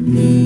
Mm-hmm.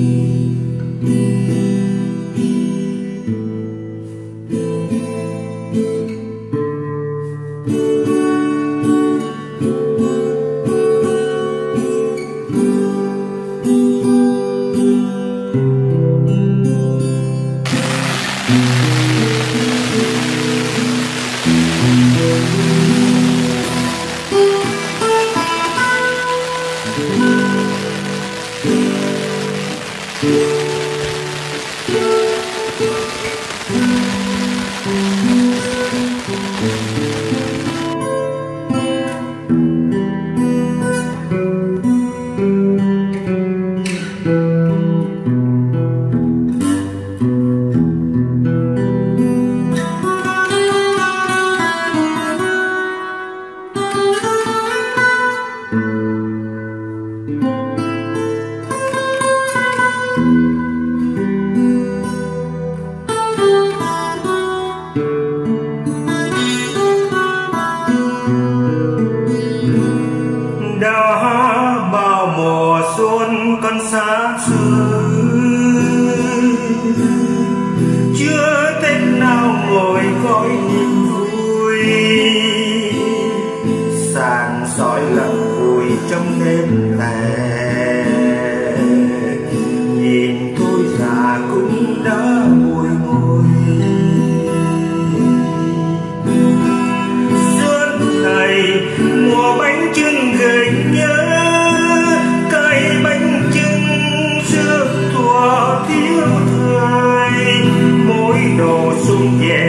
yeah.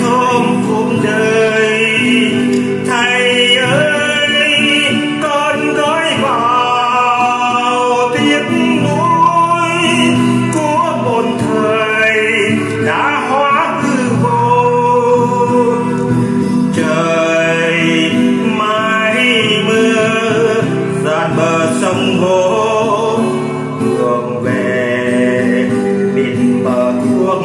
thông cuộc đời. Thầy ơi, con gói vào tiếc nuối của một thời đã hóa hư vô trời mai mưa dạt bờ sông vô đường về bên bờ thuốc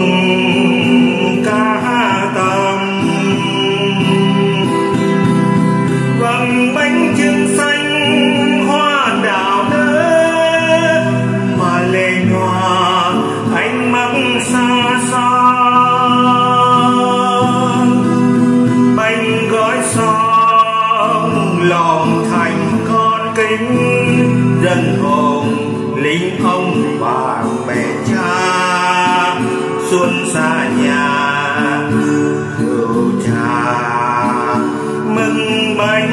xa nhà. Hữu thà mừng bánh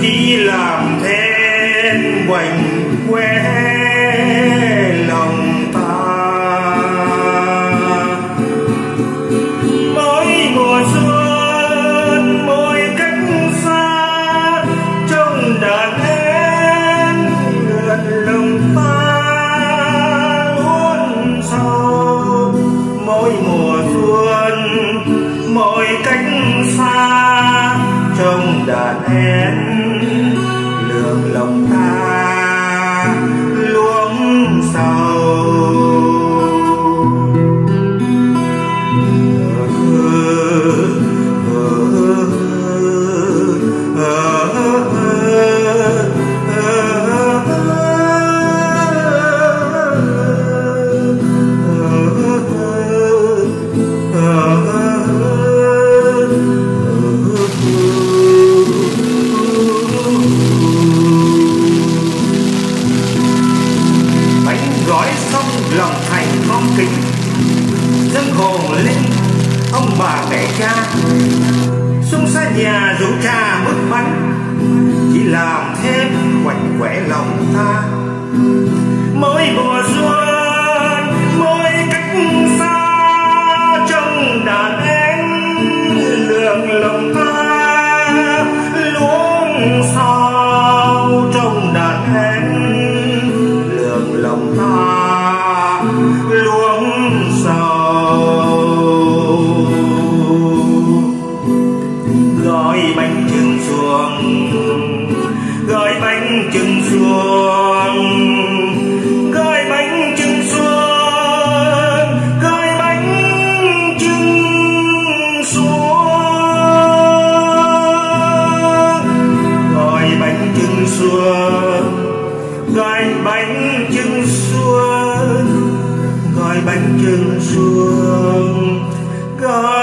chỉ làm thêm quanh quê đã nén lượng lòng ta bà mẹ cha. Sông xa nhà dấu cha mất bắn chỉ làm thêm quạnh quẽ lòng ta mỗi mùa xuân xuân bánh trưng xuân gói